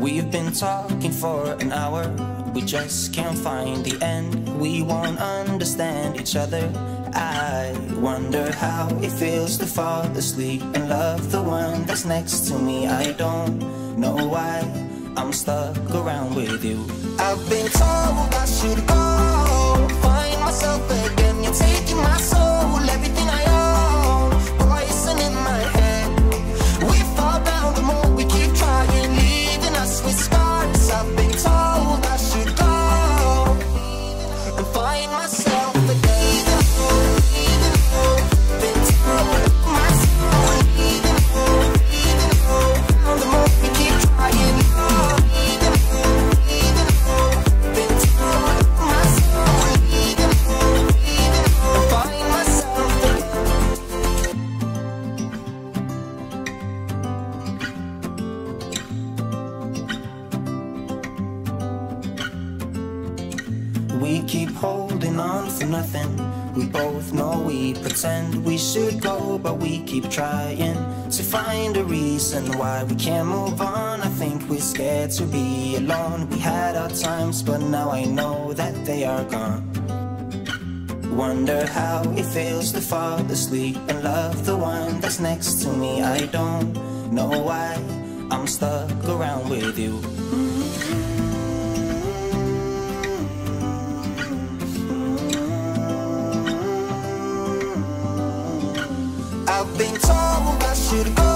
We've been talking for an hour, we just can't find the end. We won't understand each other. I wonder how it feels to fall asleep and love the one that's next to me. I don't know why I'm stuck around with you. I've been told I should We keep holding on for nothing. We both know we pretend we should go, but we keep trying to find a reason why we can't move on. I think we're scared to be alone. We had our times, but now I know that they are gone. Wonder how it feels to fall asleep and love the one that's next to me. I don't know why I'm stuck around with you. I've been told I should go.